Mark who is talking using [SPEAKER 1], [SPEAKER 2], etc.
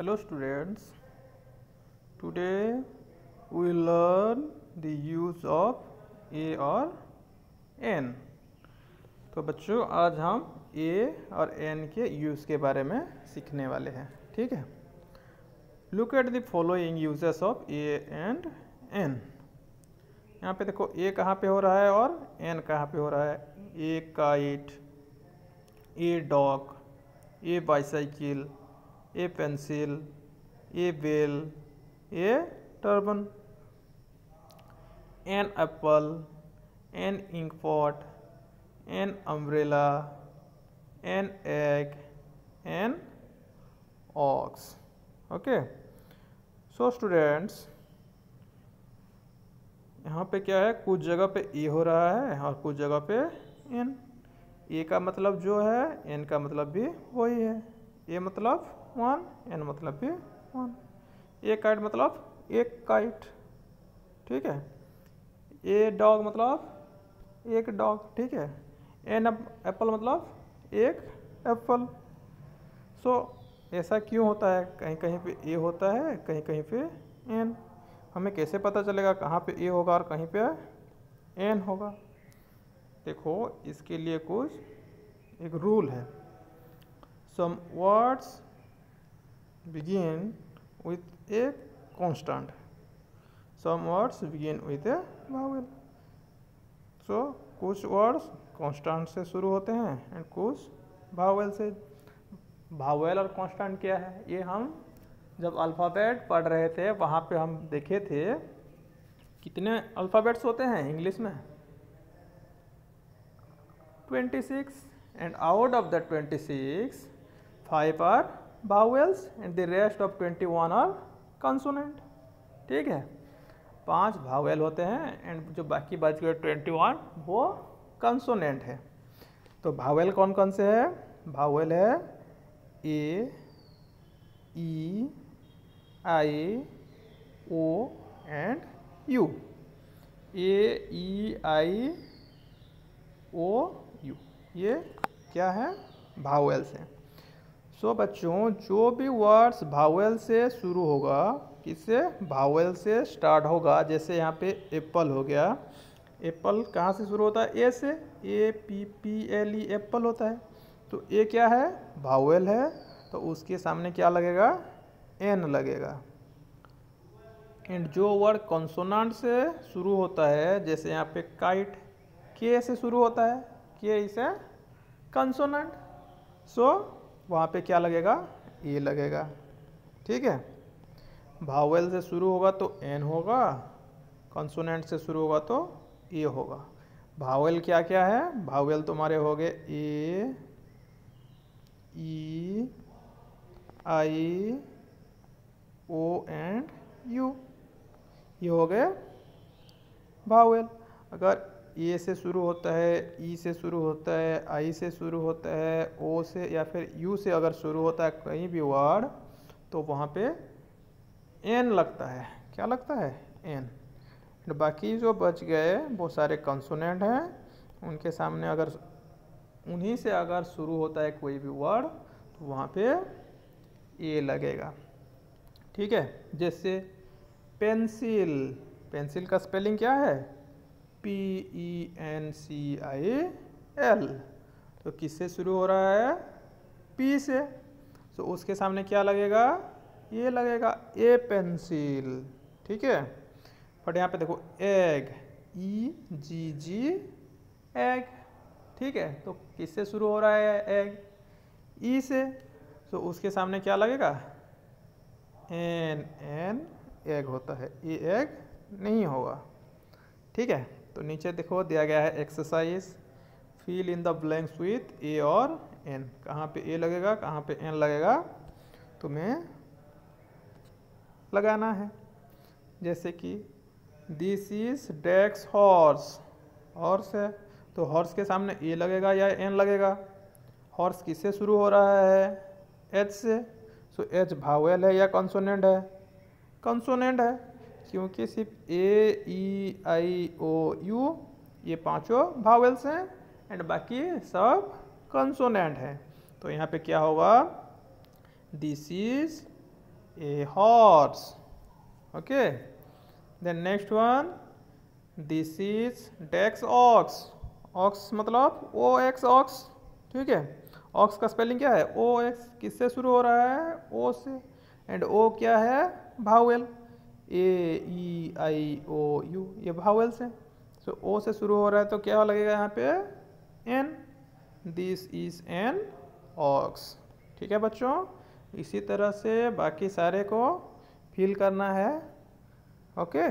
[SPEAKER 1] Hello, students. Today, we learn the use of a और n. तो बच्चों, आज हम a और n के यूज़ के बारे में सीखने वाले हैं, ठीक है look at the following uses of a and n. यहाँ पे देखो, a कहाँ पे हो रहा है और n कहाँ पे हो रहा है a kite a dog a bicycle a pencil, a bell, a turban. An apple, an ink pot an umbrella an egg an ox okay so students यहाँ पे क्या है? कुछ जगह पे ए हो रहा है और कुछ जगह पे एन। ए का मतलब जो है, एन का मतलब भी वही है। ए मतलब वन एन मतलब भी वन। ए काइट मतलब एक काइट ठीक है? ए डॉग मतलब एक डॉग ठीक है? एन एप्पल मतलब एक एप्पल सो ऐसा क्यों होता है? कहीं कहीं पे ए होता है, कहीं कहीं पे एन हमें कैसे पता चलेगा कहाँ पे ए होगा और कहीं पे एन होगा? देखो, इसके लिए कुछ एक रूल है। Some words begin with a constant. Some words begin with a vowel. So, कुछ वर्ड्स कांस्टेंट से शुरू होते हैं एंड कुछ भावेल से। भावेल और कांस्टेंट क्या है? ये हम जब अल्फ़ाबेट पढ़ रहे थे, वहाँ पे हम देखे थे कितने अल्फ़ाबेट्स होते हैं इंग्लिश में? 26 and out of the 26 five are vowels and the rest of 21 are consonant. ठीक है? पाँच भावेल होते हैं एंड जो बाकी बच गए 21 वो कंसोनेंट है। तो भावेल कौन कौन से है? भावेल है A E I O and U A E I O U ये क्या है? भावेल्स हैं। सो so, बच्चों जो भी वर्ड्स भावेल से शुरू होगा किससे भावेल से स्टार्ट होगा जैसे यहाँ पे एप्पल हो गया। एप्पल कहाँ से शुरू होता है? ए से A P P L E apple होता है। तो ए क्या है? भावेल है। तो उसके सामने क्या लगेगा? एन लगेगा। एंड जो वर्ड कंसोनांट से शुरू होता है जैसे यहाँ पे काइट के से शुरू होता है। के इसे कंसोनांट सो वहाँ पे क्या लगेगा? ए लगेगा। ठीक है? भावेल से शुरू होगा तो एन होगा कंसोनेंट से शुरू होगा तो ए होगा। भावेल क्या क्या है? भावेल तुम्हारे हो गए ए, E, I, O and you. ये हो गए भावेल। अगर ए से शुरू होता है ई से शुरू होता है आई से शुरू होता है ओ से या फिर यू से अगर शुरू होता है कहीं भी वर्ड तो वहाँ पे एन लगता है। क्या लगता है? एन बाकी जो बच गए, वो सारे कंसोनेंट हैं। उनके सामने अगर उन्हीं से अगर शुरू होता है कोई भी वर्ड तो वहाँ पे ए लगेगा। ठीक है? जैसे पेंसिल। पेंसिल का स्पेलिंग क्या है? P E N C I L तो किससे शुरू हो रहा है? पी से। तो उसके सामने क्या लगेगा? ये लगेगा ए पेंसिल ठीक है? बट यहाँ पे देखो एग ई जी जी एग ठीक है? तो किससे शुरू हो रहा है एग ई से। तो उसके सामने क्या लगेगा? एन एन एग होता है। ए एग नहीं होगा। ठीक है? तो नीचे देखो, दिया गया है exercise fill in the blanks with a और एन कहाँ पे ए लगेगा, कहाँ पे एन लगेगा, तुम्हें लगाना है। जैसे कि दिस इज़ डेक्स हॉर्स हॉर्स है तो हॉर्स के सामने ए लगेगा या एन लगेगा? हॉर्स किससे शुरू हो रहा है? एच से। सो एच भावेल है या कंसोनेंट है? कंसोनेंट है। क्योंकि सिर्फ़ ए ई आई ओ यू ये पाँचों भावेल्स हैं एंड बाकी सब कंसोनेंट हैं। तो यहाँ पे क्या होगा? This is a horse. Okay? Then next one, this is dex ox. Ox मतलब ओ एक्स ऑक्स ठीक है? ऑक्स का स्पेलिंग क्या है? ओ एक्स किससे शुरू हो रहा है? ओ से। एंड ओ क्या है? Vowel A E I O U ये भावेल से सो ओ से शुरू हो रहा है तो क्या लगेगा यहाँ पे? An this is an ox ठीक है बच्चों? इसी तरह से बाकी सारे को फिल करना है। ओके